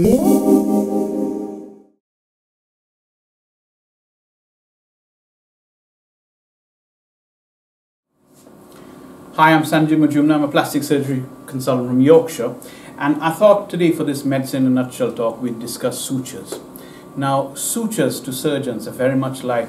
Hi, I'm Sanjib Majumder. I'm a plastic surgery consultant from Yorkshire. And I thought today for this medicine in a nutshell talk, we'd discuss sutures. Now, sutures to surgeons are very much like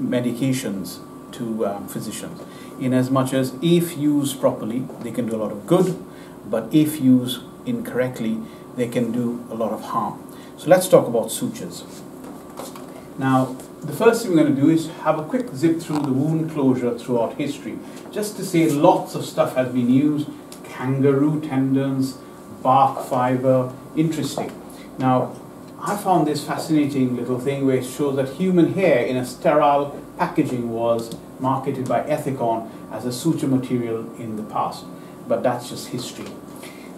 medications to um, physicians, in as much as if used properly, they can do a lot of good, but if used incorrectly, they can do a lot of harm. So let's talk about sutures. Now, the first thing we're going to do is have a quick zip through the wound closure throughout history, just to say lots of stuff has been used, kangaroo tendons, bark fiber, interesting. Now, I found this fascinating little thing where it shows that human hair in a sterile packaging was marketed by Ethicon as a suture material in the past, but that's just history.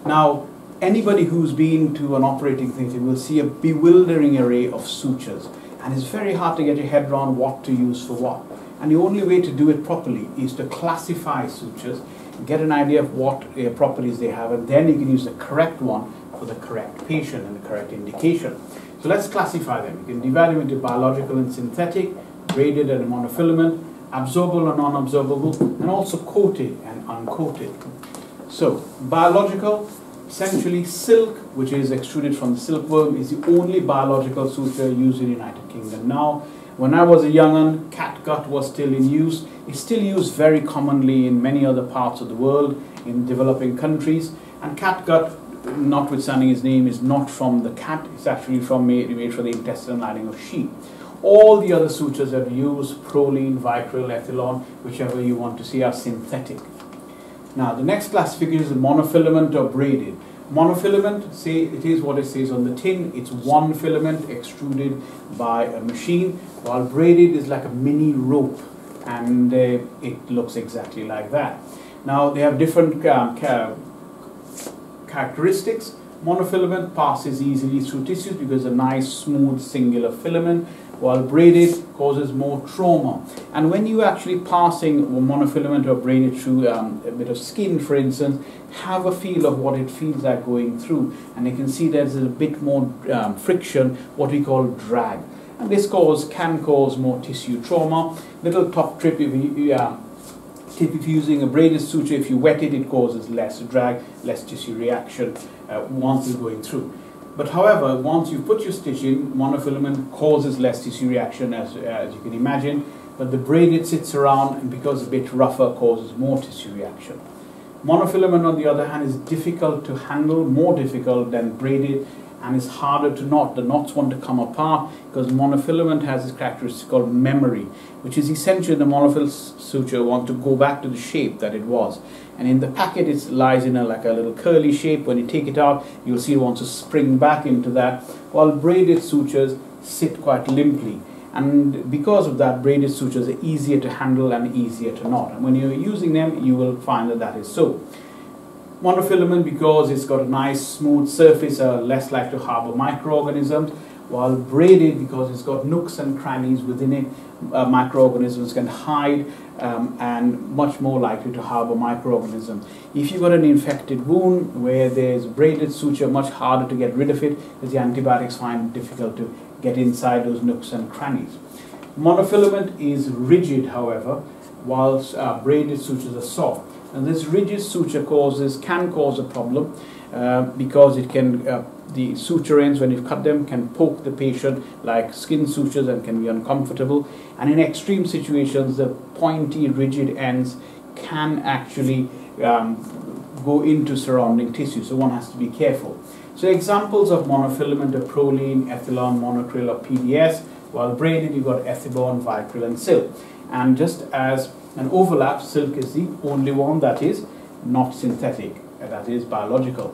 Now, anybody who's been to an operating theatre will see a bewildering array of sutures and it's very hard to get your head around what to use for what. And the only way to do it properly is to classify sutures, get an idea of what uh, properties they have, and then you can use the correct one for the correct patient and the correct indication. So let's classify them. You can divide them into biological and synthetic, braided and monofilament, absorbable and non-absorbable, and also coated and uncoated. So biological, Essentially, silk, which is extruded from the silkworm, is the only biological suture used in the United Kingdom. Now, when I was a young un, catgut was still in use. It's still used very commonly in many other parts of the world, in developing countries. And catgut, notwithstanding its name, is not from the cat. It's actually from made, made from the intestinal lining of sheep. All the other sutures that we use, Prolene, Vicryl, Ethilon, whichever you want to see, are synthetic. Now, the next classification is monofilament or braided. Monofilament, say it is what it says on the tin, it's one filament extruded by a machine, while braided is like a mini rope and uh, it looks exactly like that. Now, they have different um, characteristics. Monofilament passes easily through tissues because a nice, smooth, singular filament while braided causes more trauma. And when you actually passing monofilament or braided through um, a bit of skin, for instance, have a feel of what it feels like going through. And you can see there's a bit more um, friction, what we call drag. And this cause can cause more tissue trauma. Little top trip if you, uh, tip if you're using a braided suture, if you wet it, it causes less drag, less tissue reaction uh, once it's going through. But however, once you put your stitch in, monofilament causes less tissue reaction as, uh, as you can imagine, but the braided sits around and because a bit rougher causes more tissue reaction. Monofilament on the other hand is difficult to handle, more difficult than braided and it's harder to knot. The knots want to come apart because monofilament has this characteristic called memory, which is essentially the monofil suture wants to go back to the shape that it was. And in the packet, it lies in a, like a little curly shape. When you take it out, you'll see it wants to spring back into that, while braided sutures sit quite limply. And because of that, braided sutures are easier to handle and easier to knot. And when you're using them, you will find that that is so. Monofilament, because it's got a nice smooth surface, are less likely to harbor microorganisms, while braided, because it's got nooks and crannies within it, uh, microorganisms can hide um, and much more likely to harbor microorganisms. If you've got an infected wound where there's braided suture, much harder to get rid of it because the antibiotics find it difficult to get inside those nooks and crannies. Monofilament is rigid, however, whilst uh, braided sutures are soft. And this rigid suture causes can cause a problem uh, because it can uh, the suture ends when you cut them can poke the patient like skin sutures and can be uncomfortable and in extreme situations the pointy rigid ends can actually um, go into surrounding tissue so one has to be careful so examples of monofilament are Prolene, Ethilon, Monocryl or PDS while braided you've got Ethibond, Vicryl and Silk and just as an overlap silk is the only one that is not synthetic that is biological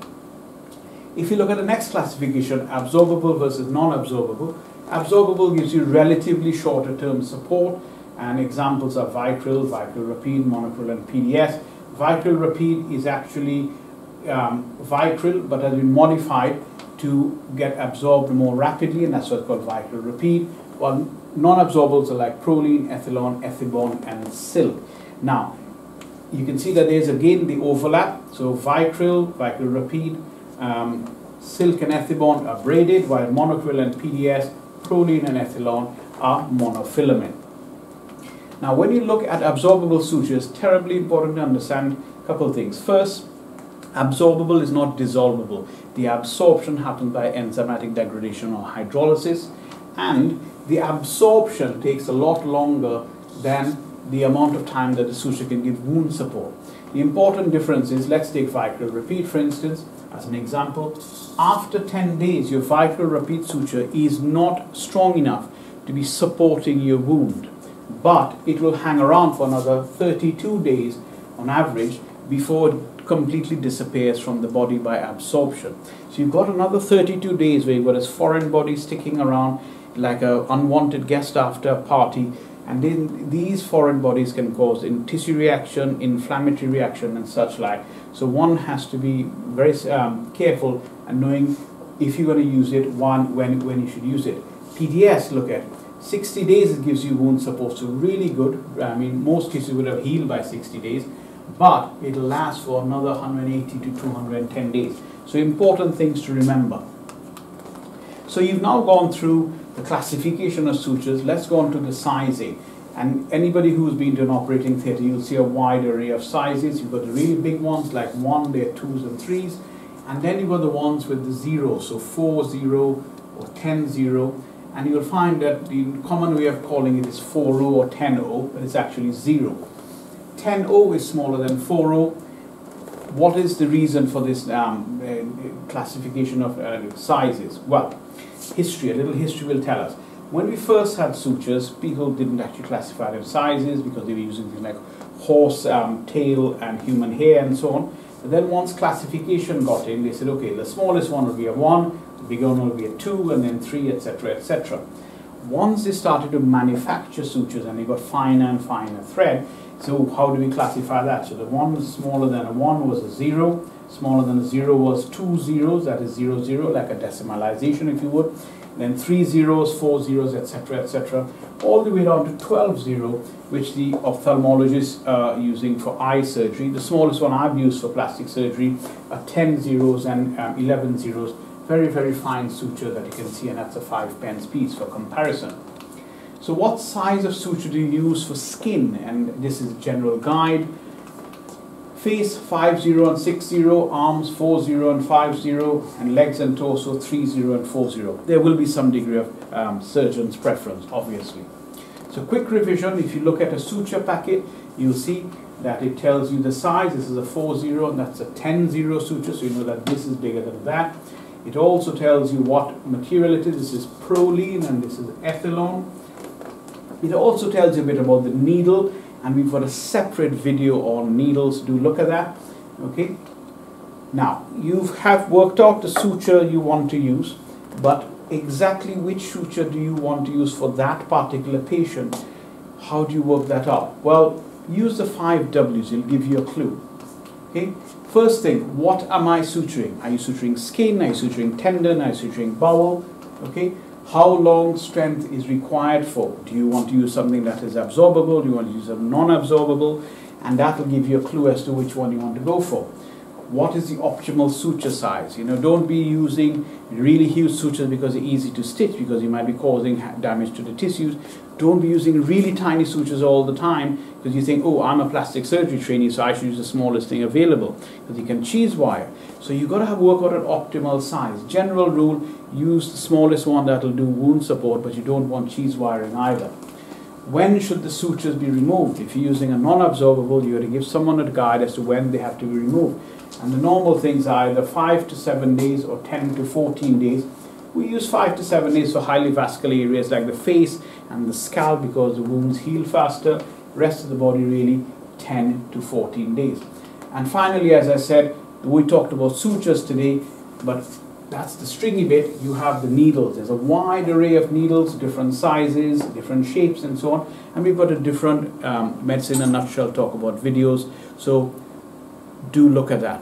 if you look at the next classification, absorbable versus non-absorbable, absorbable gives you relatively shorter term support and examples are Vicryl, Vicryl Rapide, Monocryl and PDS. Vicryl Rapide is actually um, Vicryl but has been modified to get absorbed more rapidly and that's what's called Vicryl Rapide while non-absorbables are like Prolene, Ethilon, Ethibond and Silk. Now you can see that there's again the overlap so Vicryl, Vicryl Rapide um, Silk and Ethibond are braided, while Monocryl and PDS, Prolene and Ethilon are monofilament. Now, when you look at absorbable sutures, terribly important to understand a couple of things. First, absorbable is not dissolvable. The absorption happens by enzymatic degradation or hydrolysis, and the absorption takes a lot longer than the amount of time that the suture can give wound support. The important difference is, let's take vicryl Rapide for instance, as an example. After 10 days, your vicryl Rapide suture is not strong enough to be supporting your wound, but it will hang around for another 32 days on average before completely disappears from the body by absorption. So you've got another 32 days where you've got this foreign body sticking around like an unwanted guest after a party and then these foreign bodies can cause in tissue reaction, inflammatory reaction, and such like. So one has to be very um, careful and knowing if you're going to use it, one when when you should use it. PDS, look at 60 days it gives you wound support, so really good. I mean, most cases would have healed by 60 days, but it'll last for another 180 to 210 days. So important things to remember. So you've now gone through the classification of sutures. Let's go on to the sizing. And anybody who's been to an operating theatre, you'll see a wide array of sizes. You've got the really big ones like one, they're twos and threes. And then you've got the ones with the zeros, so four zero or ten zero. And you'll find that the common way of calling it is 4 0 or 10 0, but it's actually 0. 10 0 is smaller than 4 O, what is the reason for this um, uh, classification of uh, sizes? Well, history, a little history will tell us. When we first had sutures, people didn't actually classify their sizes because they were using things like horse um, tail and human hair and so on. But then once classification got in, they said, okay, the smallest one will be a 1, the bigger one will be a 2, and then 3, etc., etc. Once they started to manufacture sutures and they got finer and finer thread, so how do we classify that? So the one smaller than a 1 was a 0, smaller than a 0 was two zeros, that is 0, 0, like a decimalization if you would. Then three zeros, four zeros, etc., etc., all the way down to 12 0, which the ophthalmologists are using for eye surgery. The smallest one I've used for plastic surgery are 10 zeros and um, 11 zeros. Very, very fine suture that you can see, and that's a 5 pence piece for comparison. So what size of suture do you use for skin? And this is a general guide face 50 and 60, arms 40 and 50, and legs and torso 30 and 40. There will be some degree of um, surgeon's preference, obviously. So quick revision, if you look at a suture packet, you'll see that it tells you the size. This is a 40 and that's a 10 0 suture, so you know that this is bigger than that. It also tells you what material it is. This is Prolene and this is Ethilon. It also tells you a bit about the needle and we've got a separate video on needles. Do look at that okay? Now you have worked out the suture you want to use but exactly which suture do you want to use for that particular patient? How do you work that out? Well use the five W's. It'll give you a clue okay? First thing what am I suturing? Are you suturing skin? Are you suturing tendon? Are you suturing bowel? Okay? How long strength is required for. Do you want to use something that is absorbable? Do you want to use a non-absorbable? And that will give you a clue as to which one you want to go for what is the optimal suture size. You know, don't be using really huge sutures because they're easy to stitch because you might be causing damage to the tissues. Don't be using really tiny sutures all the time because you think, oh, I'm a plastic surgery trainee, so I should use the smallest thing available because you can cheese wire. So you've got to have work out an optimal size. General rule, use the smallest one that will do wound support, but you don't want cheese wiring either. When should the sutures be removed? If you're using a non-absorbable, you got to give someone a guide as to when they have to be removed. And the normal things are either 5 to 7 days or 10 to 14 days. We use 5 to 7 days for highly vascular areas like the face and the scalp because the wounds heal faster. Rest of the body really 10 to 14 days. And finally, as I said, we talked about sutures today, but that's the stringy bit. You have the needles. There's a wide array of needles, different sizes, different shapes, and so on. And we've got a different um, medicine in a nutshell talk about videos. So do look at that.